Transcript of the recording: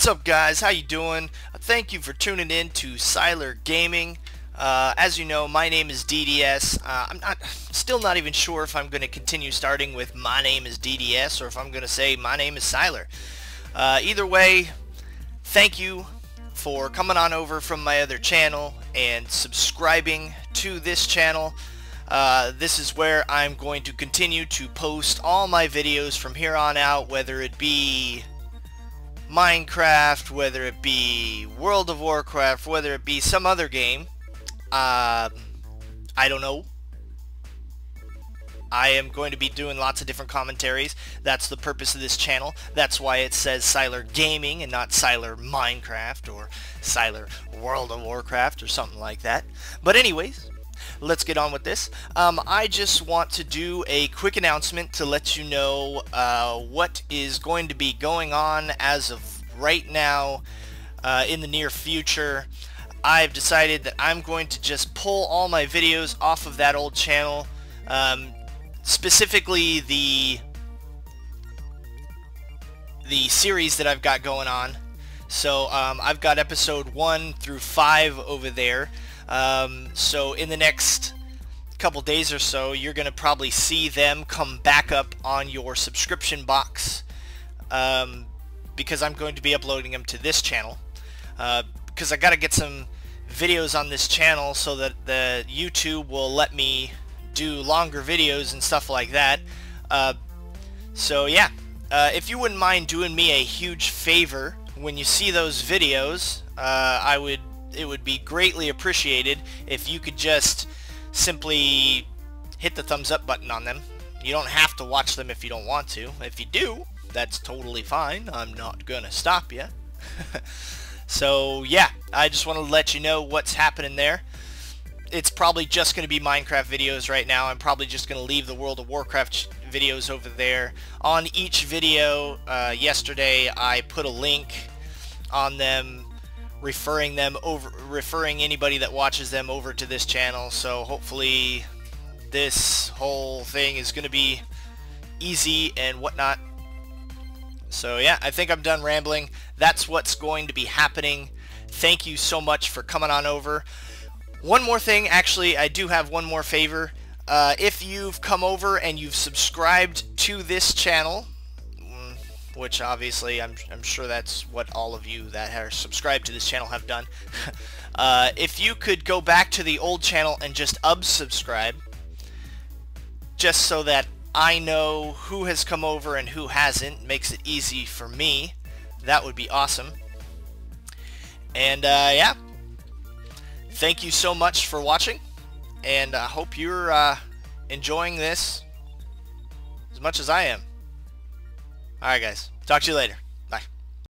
What's up guys? How you doing? Uh, thank you for tuning in to Syller Gaming. Uh, as you know, my name is DDS. Uh, I'm not, still not even sure if I'm going to continue starting with my name is DDS or if I'm going to say my name is Syller. Uh, either way, thank you for coming on over from my other channel and subscribing to this channel. Uh, this is where I'm going to continue to post all my videos from here on out, whether it be Minecraft, whether it be World of Warcraft, whether it be some other game. Um, I don't know. I am going to be doing lots of different commentaries. That's the purpose of this channel. That's why it says Syller Gaming and not Syller Minecraft or Syller World of Warcraft or something like that. But anyways, let's get on with this. Um, I just want to do a quick announcement to let you know uh, what is going to be going on as of right now uh, in the near future. I've decided that I'm going to just pull all my videos off of that old channel, um, specifically the the series that I've got going on. So um, I've got episode 1 through 5 over there. Um, so in the next couple days or so, you're going to probably see them come back up on your subscription box um, because I'm going to be uploading them to this channel. Because uh, I got to get some videos on this channel so that the YouTube will let me do longer videos and stuff like that. Uh, so yeah, uh, if you wouldn't mind doing me a huge favor when you see those videos, uh, I would it would be greatly appreciated if you could just simply hit the thumbs up button on them. You don't have to watch them if you don't want to. If you do, that's totally fine. I'm not going to stop you. so yeah, I just want to let you know what's happening there. It's probably just going to be Minecraft videos right now. I'm probably just going to leave the World of Warcraft videos over there. On each video uh, yesterday, I put a link on them referring them over referring anybody that watches them over to this channel. So hopefully this whole thing is going to be easy and whatnot. So yeah I think I'm done rambling. That's what's going to be happening. Thank you so much for coming on over. One more thing actually I do have one more favor. Uh, if you've come over and you've subscribed to this channel which obviously I'm, I'm sure that's what all of you that are subscribed to this channel have done. uh, if you could go back to the old channel and just unsubscribe, just so that I know who has come over and who hasn't, makes it easy for me, that would be awesome. And uh, yeah, thank you so much for watching, and I hope you're uh, enjoying this as much as I am. Alright guys, talk to you later.